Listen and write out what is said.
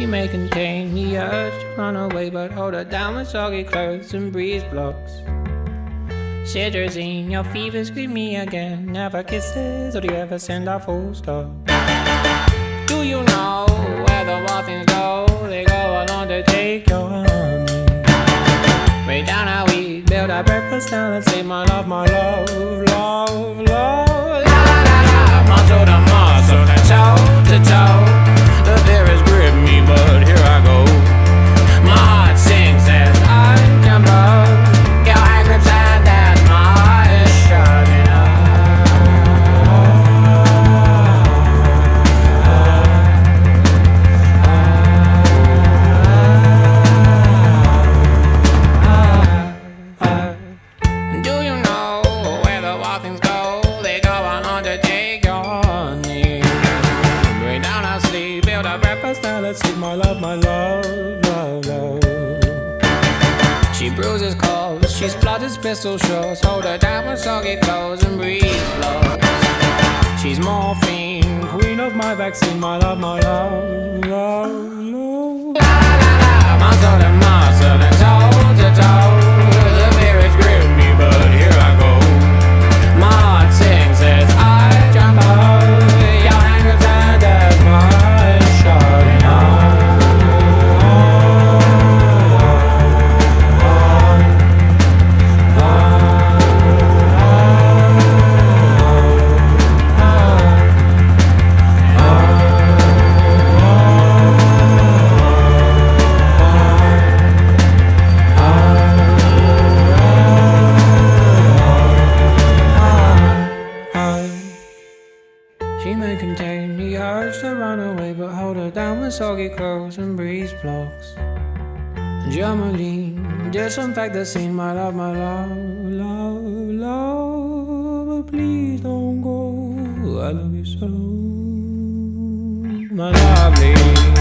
She may contain the urge to run away, but hold her down with soggy clothes and breeze blocks. Cetirizine, your fever's scream me again. Never kisses, or do you ever send a full stop? Do you know where the things go? They go along to take your honey. Way down how we build our breakfast now. Let's say my love, my love, love, love. La la la la, muscle to muscle, to toe to toe. Now let's eat my love, my love, love, love. She bruises calls, she splutters pistol shots. Hold her down with soggy clothes and breeze blows. She's morphine, queen of my vaccine, my love, my love, love, love. La la la la, She may contain the urge to run away, but hold her down with soggy clothes and breeze blocks. Germolene, disinfect the scene, my love, my love, love, love. But please don't go. I love you so, my lovely.